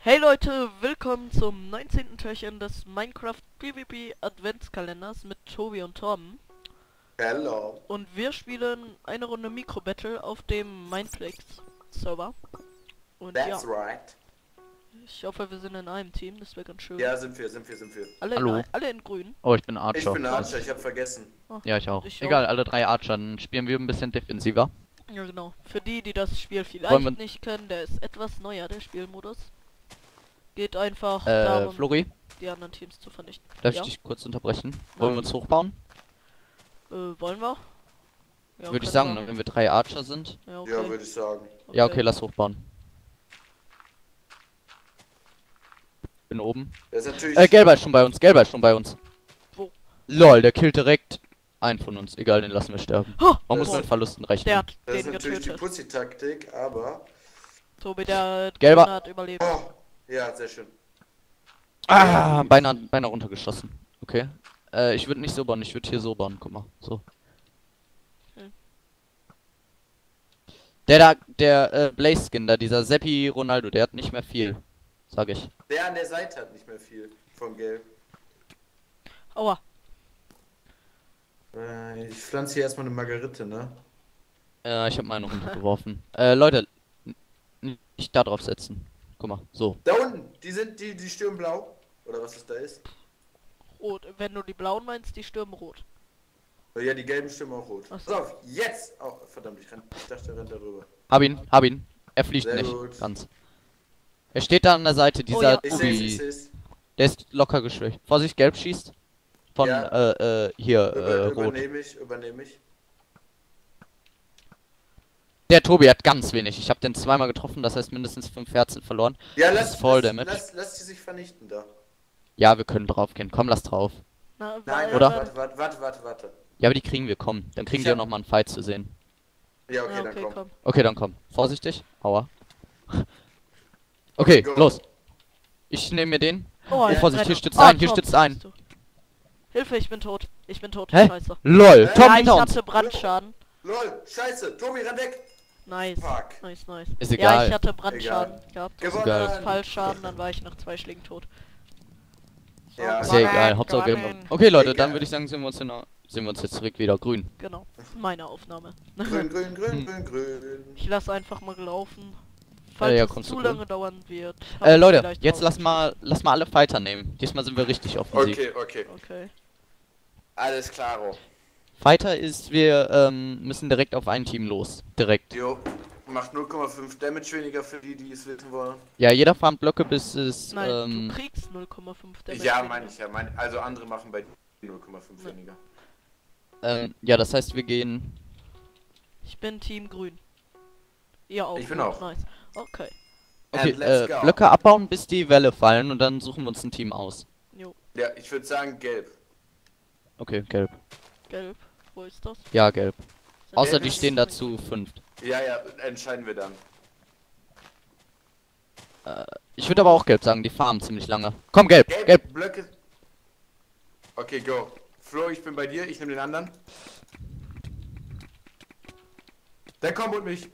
Hey Leute, willkommen zum 19. Türchen des Minecraft PvP Adventskalenders mit Tobi und Torben. Hello. Und wir spielen eine Runde Micro Battle auf dem Mindplex Server. Und That's ja, right. Ich hoffe wir sind in einem Team, das wäre ganz schön. Ja, sind wir, sind wir, sind wir. alle, Hallo. In, alle in grün. Oh, ich bin Archer. Ich bin Archer, ich hab vergessen. Oh, Ja, ich auch. Ich Egal, auch. alle drei Archer. Dann spielen wir ein bisschen defensiver. Ja genau. Für die, die das Spiel vielleicht nicht kennen, der ist etwas neuer, der Spielmodus. Geht einfach Äh, darum, Flori, die anderen Teams zu vernichten. darf ja? ich dich kurz unterbrechen? Wollen wir uns hochbauen? Äh, wollen wir? Ja, Würde ich sagen, ne, wenn wir drei Archer sind. Ja, okay. Ja, würde ich sagen. Ja, okay, lass hochbauen. Bin oben. Das ist natürlich. Äh, Gelber ist schon bei uns, Gelber ist schon bei uns. Wo? Lol, der killt direkt einen von uns. Egal, den lassen wir sterben. Oh, Man muss oh, mit Verlusten rechnen. der hat das ist natürlich die getötet. Pussy-Taktik, aber. Tobi, der Gelber. Hat überlebt. Oh, ja, sehr schön. Ah, beinahe, beinahe runtergeschossen. Okay. Äh, ich würde nicht so bauen, ich würde hier so bauen. Guck mal, so. Hm. Der da, der äh, Blaze Skin da, dieser Seppi Ronaldo, der hat nicht mehr viel. Sag ich. Der an der Seite hat nicht mehr viel von Gelb. Aua. Äh, ich pflanze hier erstmal eine Margarite, ne? Äh, ich habe meine runtergeworfen. Äh, Leute, nicht da drauf setzen. Guck mal, so. Da unten, die sind, die, die stürmen blau. Oder was das da ist. Rot. Wenn du die blauen meinst, die stürmen rot. Ja, die gelben stimmen auch rot. Ach Pass so. auf, jetzt! Oh, verdammt, ich, renn, ich dachte, er rennt darüber. Hab ihn, hab ihn. Er fliegt Sehr nicht. gut. Ganz. Er steht da an der Seite, dieser ja. Ich Tobi. seh's, ich seh's. Der ist locker geschwächt. Vorsicht, gelb schießt. Von, Ja. äh, äh, hier, Über, äh, rot. übernehme ich, übernehme ich. Der Tobi hat ganz wenig. Ich habe den zweimal getroffen, das heißt mindestens fünf Herzen verloren. Ja, Das lass, ist voll lass, lass, lass die sich vernichten da. Ja, wir können drauf gehen. Komm, lass drauf. Na, Nein, Oder? warte, warte, warte, warte, warte. Ja, aber die kriegen wir, komm. Dann kriegen Ich die auch hab- noch mal einen Fight zu sehen. Ja, okay, Ja, dann okay, komm. komm. Okay, dann komm. Vorsichtig. Aua. Okay, Go. los. Ich nehme mir den. Oh, Oh, ja, Vorsicht, hier stützt Oh, ein, hier stützt ein. du. Hilfe, ich bin tot. Ich bin tot. Hä? Scheiße. LOL, Hä? Tom ja, ich hatte Brandschaden. LOL, scheiße, Tobi, renn weg! Nice. Fuck. Nice, nice. Ist Ja, egal. ich hatte Brandschaden gehabt. Gewonnen! egal. Fallschaden, dann war ich nach zwei Schlägen tot. Ja, Ist ja egal, Hauptsache. Okay, Leute, dann Egal. würde ich sagen, sehen wir uns in der, sehen wir uns jetzt direkt wieder grün. Genau. Meine Aufnahme. Grün, grün, Hm. grün, grün, grün. Ich lasse einfach mal laufen. Falls ja, es kommst zu lange dauern wird. Äh, Leute, jetzt lass mal, lass mal alle Fighter nehmen. Diesmal sind wir richtig offensiv. Okay, okay. Okay. Alles klaro. Fighter ist, wir ähm, müssen direkt auf ein Team los. Direkt. Jo, macht 0,5 Damage weniger für die, die es wissen wollen. Ja, jeder farmt Blöcke bis es, Nein, ähm, du kriegst 0,5 Damage. ja, meine ich ja. Mein, also andere machen bei 0,5 Ja. weniger. ähm, ja, das heißt, wir gehen, Ich bin Team Grün. Ihr auch. Ich bin auch. Nice. Okay. okay, And let's äh. Blöcke abbauen, bis die Welle fallen und dann suchen wir uns ein Team aus. Jo. Ja, ich würde sagen gelb. Okay, gelb. Gelb. Wo ist das? Ja, gelb. Sind Außer wir- die stehen dazu fünf. Ja, ja, entscheiden wir dann. Ich würde aber auch gelb sagen, die farmen ziemlich lange. Komm, gelb, Gelb, gelb. Blöcke. Okay, go. Flo, ich bin bei dir, ich nehme den anderen. Dann komm und mich.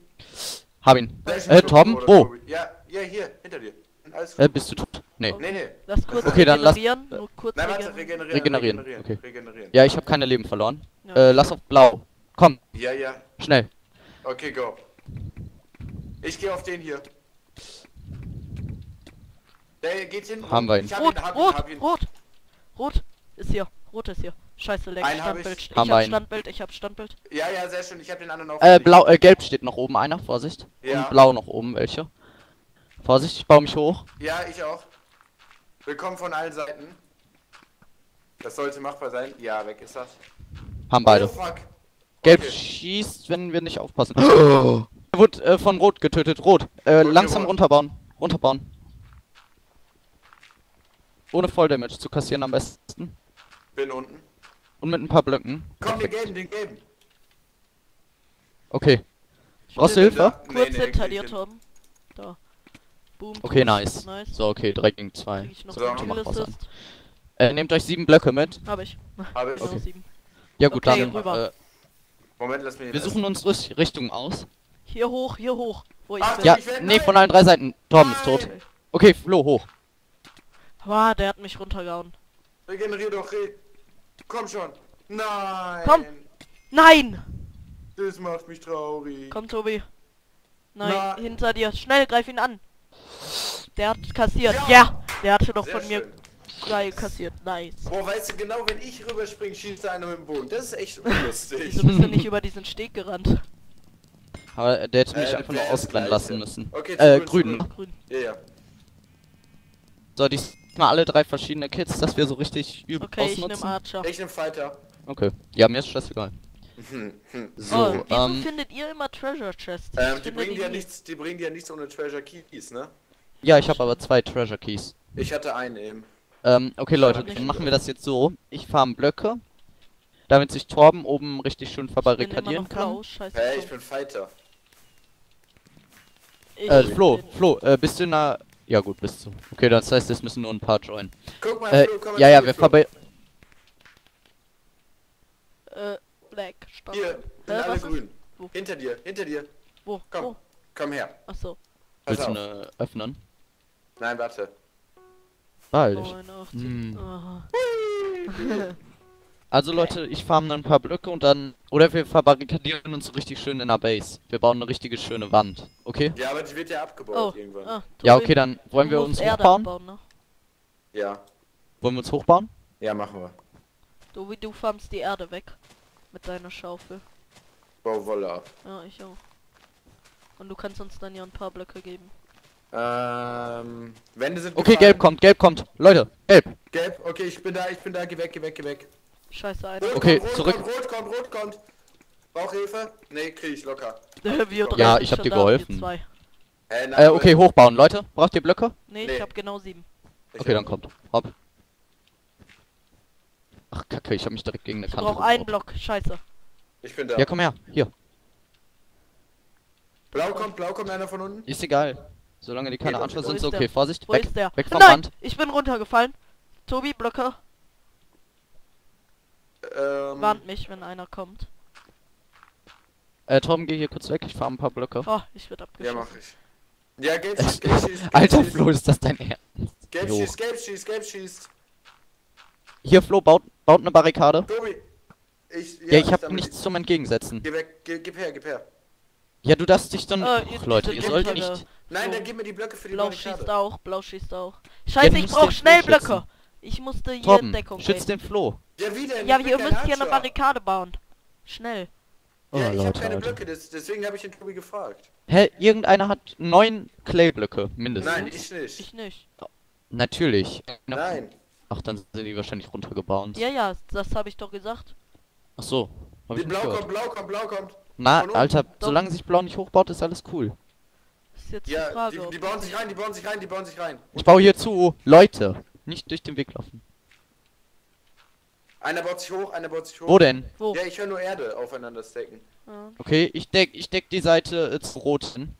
Hab ihn. Äh, Torben, oder wo? Tobi. Ja, ja, hier, hinter dir. Alles Äh, bist du tot? Nee. Nee, nee. Lass kurz Okay, dann lass- regenerieren. Nur kurz Nein, warte, regenerieren. regenerieren. Regenerieren, okay. regenerieren. Ja, ich habe keine Leben verloren. Ja. Äh, lass auf blau. Komm, Ja, ja. schnell. Okay, go. Ich gehe auf den hier. Der geht hin. Haben wir ihn. Hab Rot, ihn, hab rot, ihn, hab ihn. rot. Rot ist hier. Rot ist hier. Scheiße, Leck. Einen hab Standbild. ich. Ich, Haben wir hab ihn. Standbild, ich hab Standbild. Ja, ja, sehr schön. Ich hab den anderen auch. Äh, blau, äh, gelb steht noch oben einer, Vorsicht. Ja. Und blau noch oben, welche? Vorsicht, ich baue mich hoch. Ja, ich auch. Willkommen von allen Seiten. Das sollte machbar sein. Ja, weg ist das. Haben beide. Oh, fuck. Gelb Okay. schießt, wenn wir nicht aufpassen. Er wurde äh, von Rot getötet. Rot. Äh, Okay, langsam Rot. runterbauen. Runterbauen. Ohne Volldamage zu kassieren am besten. Bin unten. Und mit ein paar Blöcken. Komm, den Perfekt. gelben, den gelben. Okay. Brauchst du Hilfe? Kurz Nee, nee, hinter dir. Tom. Da. Boom. Okay, nice. Nice. So, okay, 3 gegen 2. Krieg ich noch So, mach was an. Äh, nehmt euch sieben Blöcke mit. Hab ich. Habe ich. Genau, sieben. Ja gut, Okay, dann rüber. äh, Moment, lass mich wir suchen uns Richt- Richtungen aus. Hier hoch, hier hoch. Wo ich Ach, bin. Ja, nee, von allen drei Seiten. Torben ist tot. Nein. Okay, Flo, hoch. Wow, der hat mich runtergehauen. Regenerier doch, Re Komm schon. Nein. Komm. Nein! Das macht mich traurig. Komm, Tobi. Nein, Na. hinter dir. Schnell, greif ihn an. Der hat kassiert. Ja. Ja, der hatte doch Sehr von mir schön. geil kassiert. Nice. Boah, weißt du, genau wenn ich rüberspringe, schießt da einer mit dem Boden. Das ist echt unlustig. Wieso bist du nicht über diesen Steg gerannt? Aber der hätte mich Äh, einfach nur ausbrennen lassen müssen. Okay, äh, grün. grün, Grün. ja, ja. So, diesmal alle drei verschiedene Kits, dass wir so richtig übel Okay, ich nehme ausnutzen. Archer. Ich nehm Fighter. Okay. Ja, mir ist scheißegal. So, oh, wieso ähm, findet ihr immer Treasure Chests? Ähm, die bringen dir ja nichts, die bringen dir ja nichts ohne Treasure Keys, ne? ja, ich habe aber zwei Treasure Keys. Ich hatte einen eben. Ähm, okay Leute, dann machen wir das jetzt so. Ich farm Blöcke, damit sich Torben oben richtig schön verbarrikadieren kann. Scheiße. Hey, Flo. ich bin Fighter. Ich Äh, Flo, Flo, äh, bist du in einer... Ja gut, bist du. Okay, das heißt, es müssen nur ein paar joinen. Guck mal, Äh, Flo, komm mal ja, zu ja, wir Flo. verbar... Äh, Black. Stopp. Hier, sind Äh, alle grün. Wo? Hinter dir, hinter dir. Wo? Komm. Wo? Komm her. Achso. Pass Willst du eine öffnen? Nein, warte. Bald. 89. Hm. Aha. Also Leute, ich farm dann ein paar Blöcke und dann... Oder wir verbarrikadieren uns so richtig schön in der Base. Wir bauen eine richtige schöne Wand. Okay? Ja, aber die wird ja abgebaut Oh. irgendwann. Ah, Ja, okay, dann wollen du wir uns Erde hochbauen. abbauen, ne? Ja. Wollen wir uns hochbauen? Ja, machen wir. Tobi, du farmst die Erde weg. Mit deiner Schaufel. Bau Wolle ab. Ja, ich auch. Und du kannst uns dann ja ein paar Blöcke geben. Ähm, Wände sind Okay, gefallen. gelb kommt, gelb kommt. Leute, gelb. Gelb, okay, ich bin da, ich bin da, geh weg, geh weg, geh weg. Scheiße. Rot Okay, kommt, rot zurück. Kommt, rot kommt, rot kommt. Brauchhilfe? Nee, krieg ich locker. Ja, ich hab dir da, geholfen. Zwei. Hä, nein, Äh, okay, hochbauen. Leute, braucht ihr Blöcke? Nee, Nee. ich hab genau sieben. Ich Okay, hab- dann kommt. Hopp. Ach, kacke, ich habe mich direkt gegen eine Ich Kante brauch einen. Block. Scheiße. Ich bin da. Ja, komm her. Hier. Blau kommt, blau kommt einer von unten. Ist egal. Solange die keine Anschlüsse doch. sind, ist okay. der? Vorsicht, Wo weg. ist der? Weg vom Nein! Rand. Ich bin runtergefallen. Tobi, Blöcke. Ähm, Warnt mich, wenn einer kommt. Äh, Tom, geh hier kurz weg. Ich farm ein paar Blöcke. Oh, ich werd ja, abgeschossen. mach ich. Ja, gelb schießt, gelb schießt. Alter Flo, ist das dein Ernst? Gelb Jo. schießt, gelb schießt, gelb schießt. Hier, Flo, baut, baut eine Barrikade. Tobi. Ich, Ja, ich habe damit- nichts zum Entgegensetzen. Geh weg, geh, gib her, gib her. Ja, du darfst dich dann... Äh, ihr- Leute, ihr sollt nicht... Nein, So. dann gib mir die Blöcke für die Blau Barrikade. schießt auch, blau schießt auch. Scheiße, ich musst brauch schnell. Blöcke. Ich musste hier in Torben, Deckung schützt gehen. den Flo. Ja, wie denn? Ja, ihr müsst hier eine. Barrikade bauen. Schnell. Oh, Ja, ich hab Leute, keine Alter. Blöcke, deswegen habe ich den Tobi gefragt. Hä, irgendeiner hat neun Clayblöcke, mindestens. Nein, ich nicht. Ich nicht. Natürlich. Nein. Ach, dann sind die wahrscheinlich runtergebaut. Ja, ja, das habe ich doch gesagt. Ach so. Hab Die ich Blau gehört. kommt, blau kommt, blau kommt. Na. Alter, Doch. solange sich Blau nicht hochbaut, ist alles cool. Ist jetzt Ja, die Frage, die, die bauen sich rein, die bauen sich rein, die bauen sich rein. Ich baue hier zu. Leute, nicht durch den Weg laufen. Einer baut sich hoch, einer baut sich hoch. Wo denn? Wo? Ja, ich höre nur Erde aufeinander stacken. Ja, Okay, ich deck, ich deck die Seite äh, zu rot hin.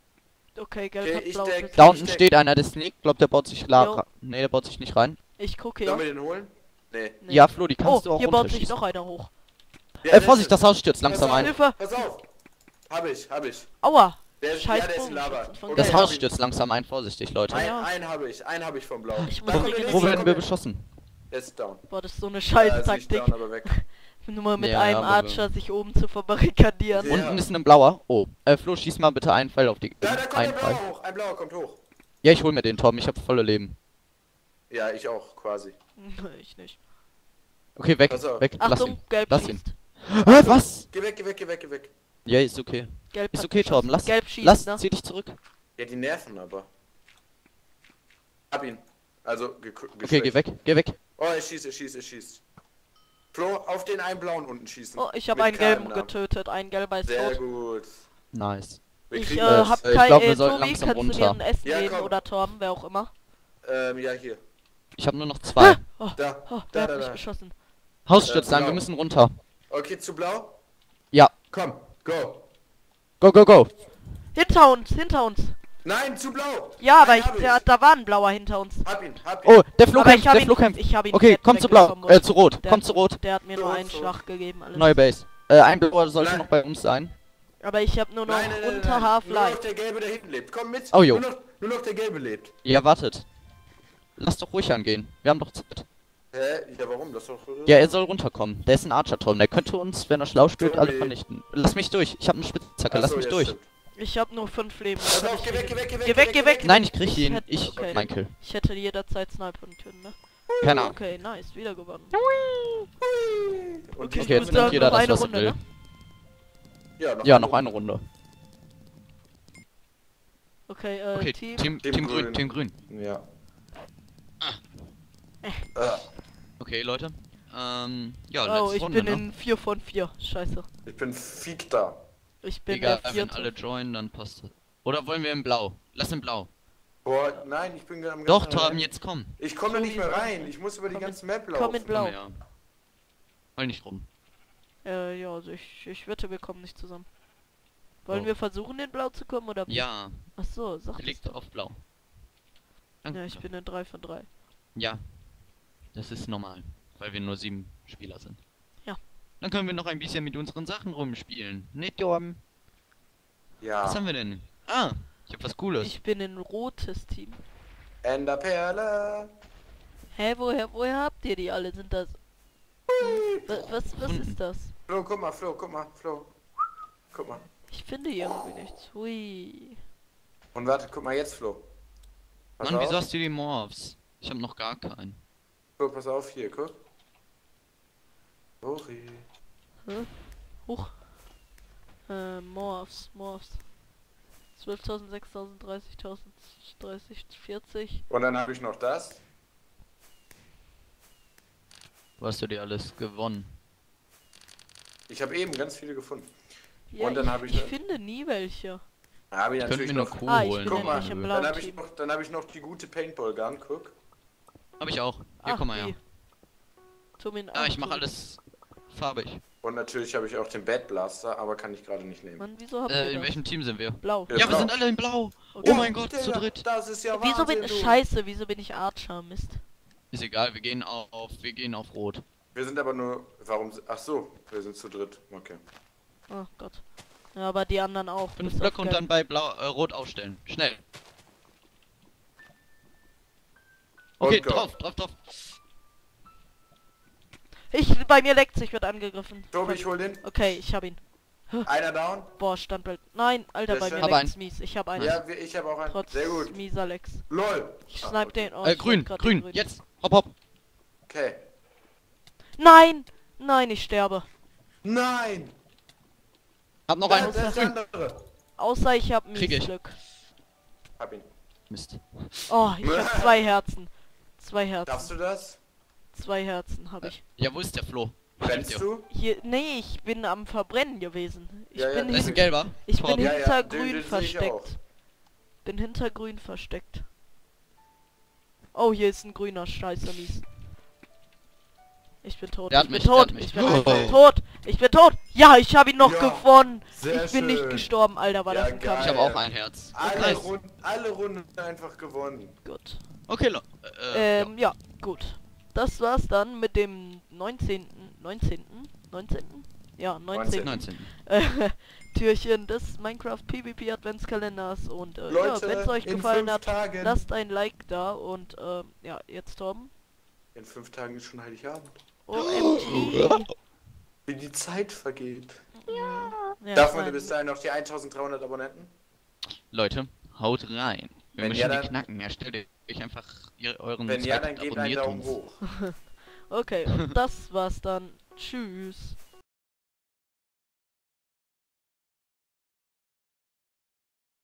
okay, gelb Okay, hat ich blau. deck-. Da unten steht einer, der sneakt. Glaubt, der baut sich la Jo. ra- Nee, der baut sich nicht rein. Ich gucke Sollen ja. wir den holen? Nee. Nee. Ja, Flo, die Oh, kannst du auch hier baut sich noch einer hoch. Ja, Äh, Vorsicht, das Haus stürzt langsam ein. Hilfe! Pass auf. Hab ich, hab ich. Aua! Der ist, Scheiß ja, der ist Lava. Das. Haus stürzt langsam ein. Vorsichtig, Leute. Ein, Ja. einen habe ich, einen habe ich vom Blau. Ich muss Wo nächste, werden wir beschossen? Der ist down. Boah, das ist so eine Ja, Scheiß-Taktik. weg. Nur mit Ja, einem Archer sich oben zu verbarrikadieren. Ja. Unten ist ein blauer. Oh, äh, Flo, schieß mal bitte einen Pfeil auf die... Da, da kommt ein Pfeil. Blauer hoch. Ein Blauer kommt hoch. Ja, ich hol mir den, Tom. Ich hab volle Leben. Ja, ich auch, quasi. ich nicht. Okay, weg, weg. Lass Achtung, ihn. gelb Lass ihn. Hä, was? Geh weg, geh weg, geh weg, geh weg. Ja, ist okay. Gelb Ist okay, Torben. geschossen. Lass, Gelb schießt, lass, ne? zieh dich zurück. Ja, die nerven aber. Hab ihn. Also, ge Okay, geh weg, geh weg. Oh, er schießt, er schießt, er schießt. Flo, auf den einen blauen unten schießen. Oh, ich habe Mit einen gelben K-Namen. getötet. Ein gelber ist Sehr tot. gut. Nice. Wir Ich äh, hab ich kein... glaub, wir äh, sollten Tobi, langsam kannst du mir runter. ein Essen Ja, geben komm. oder Torben, wer auch immer? Ähm, ja, hier. Ich habe nur noch zwei. Oh, Da. oh, Da, da, mich da. beschossen? Haus stürzt Äh, an, wir müssen runter. Okay, zu blau. Ja, Komm, go. go, go, go. Hinter uns, hinter uns. Nein, zu blau. Ja, aber Nein, ich, hab da, da war ein blauer hinter uns. Hab ihn, hab ihn. Oh, der Flo kämpft, ich hab der ihn, Flo kämpft. ich hab ihn Okay, komm zu blau, äh, zu rot, Der- komm zu rot. Der hat mir nur einen. Schlag gegeben, alles. Neue Base. Äh, ein blauer sollte Nein. noch bei uns sein. Aber ich habe nur noch Nein, nein, nein, unter nein. Half Nur noch der Gelbe, der hinten lebt. Komm mit. Oh, jo. Nur noch, nur noch der Gelbe lebt. Ja, wartet. Lass doch ruhig angehen. Wir haben doch Zeit. Hä? Ja, warum? Das ist doch... Ja, er soll runterkommen. Der ist ein Archer-Tom. Der könnte uns, wenn er schlau spielt, alle vernichten. Lass mich durch. Ich habe eine Spitzhacke. Lass so, mich ja, durch. stimmt. Ich habe nur fünf Leben. Ich geh weg, geh weg, geh weg, Geh weg, geh weg. Nein, ich krieg Ich ihn. hätte- Ich, okay. mein Kill. Ich hätte jederzeit snipern können, ne? Keine Ahnung. Okay, nice, wieder gewonnen. Okay, Okay, jetzt nimmt jeder noch das, eine was er Runde, will. ne? Ja, noch, Ja, noch eine Runde. Okay, äh, Okay, Team. Team, Team Team Grün, Grün. Team Grün. Ja. Äh. Okay, Leute. Ähm, ja, Oh, letzte ich Runde, bin ne? in 4 von 4. Scheiße. ich bin Fiek da. Ich bin Egal, der wenn alle joinen, dann passt das. Oder wollen wir in Blau? Lass in Blau. Boah, nein, ich bin am Doch, ganzen Torben, jetzt komm. Ich komme da nicht mehr rein. Ich muss über die komm ganze Map laufen. komm in Blau. Her. Heul nicht rum. Äh, ja, also ich, ich wette, wir kommen nicht zusammen. Wollen Oh. wir versuchen, in Blau zu kommen oder? Ja, Ach so, sag liegt auf Blau. Danke. Ja, ich bin in 3 von 3. Ja, das ist normal, weil wir nur sieben Spieler sind. Ja. Dann können wir noch ein bisschen mit unseren Sachen rumspielen. Nicht, Torben? Ja. Was haben wir denn? Ah, ich hab was Cooles. Ich bin in rotes Team. Enderperle. Hä, woher, woher habt ihr die alle? Sind das... Was, was, was ist das? Flo, guck mal, Flo, guck mal, Flo. Guck mal. Ich finde irgendwie nichts. Hui. Und warte, guck mal jetzt, Flo. Pass Mann, auf. wieso hast du die Morphs? Ich hab noch gar keinen. Flo, pass auf, hier, guck. Sorry. Huch. Äh, Morphs, Morphs. 12.000, 6.000, 30.000, 30, 40. Und dann habe ich noch das. Wo hast du dir alles gewonnen? Ich habe eben ganz viele gefunden. Ja, Und dann ich, hab ich ich finde nie welche. Da habe ich Ich natürlich mir noch. Kuh Ah, ich holen. bin Guck mal, dann habe ich noch, dann habe ich noch die gute Paintball Gun, guck. Hab ich auch. Hier, Ach, komm mal her. Tomin, Ah, ich mach alles farbig. Und natürlich habe ich auch den Bad Blaster, aber kann ich gerade nicht nehmen. Mann, wieso habt Äh, ihr in das? welchem Team sind wir? Blau. Ja, Ja, wir sind alle in Blau. Okay. Oh mein Gott, zu dritt. Das ist ja Wieso bin Wahnsinn, ich scheiße? Wieso bin ich Archer? Mist. Ist egal, wir gehen auf, wir gehen auf Rot. Wir sind aber nur. Warum? Ach so, wir sind zu dritt. Okay. Oh Gott. Ja, aber die anderen auch. Fünf Blöcke und dann bei Blau, äh, Rot aufstellen. Schnell. Okay, Und drauf, drauf, drauf. Ich, bei mir leckt sich, wird angegriffen. Tobi, ich hol den. Okay, ich hab ihn. Einer down. Boah, Standbild. Nein, Alter, bei mir Hab leckt's mies. Ich hab einen. Ja, ich habe auch einen. Trotz Sehr gut. mieser Lecks. LOL. Ich Ah, snipe okay. den. Oh, äh, grün, den grün, jetzt. Hopp, hopp. Okay. Nein! Nein, ich sterbe. Nein! Hab noch einen. das ist der andere. Außer ich hab Krieg mies ich. Glück. Hab ihn. Mist. Oh, ich hab zwei Herzen. Zwei Herzen. Darfst du das? Zwei Herzen hab ich. Ja, wo ist der Flo? Brennst du? Hier, nee, ich bin am Verbrennen gewesen. Ich Ja, ja, bin, Da ist ein gelber. ich bin. Ja, ja, hinter den- grün den auch. versteckt. Bin hinter grün versteckt. Oh, hier ist ein grüner Scheiße mies. Ich bin tot. Der hat ich bin mich, tot. Ich bin Oh. tot. Ich bin tot. Ja, ich habe ihn noch Ja, gewonnen. ich bin nicht schön. gestorben, Alter, war Ja, das ein Kampf. Ich habe auch ein Herz. Alle, Nice. Runden, alle Runden einfach gewonnen. Gut. Okay, Lo äh, Ähm, ja, gut. Das war's dann mit dem 19. 19. 19. Ja, 19. 19. ja. 19. äh, Türchen des Minecraft PvP Adventskalenders und äh, ja, wenn es euch gefallen hat, Tagen. lasst ein Like da und ähm, ja, jetzt Tom. In fünf Tagen ist schon Heiligabend. OMG. Wie die Zeit vergeht. Ja, Darf ich man bis dahin noch die 1300 Abonnenten? Leute, haut rein. Wir Wenn müssen ja, die knacken. Erstellt euch einfach ihr, euren Wenn ja, dann gebt einen Daumen hoch. Okay, und das war's dann. Tschüss.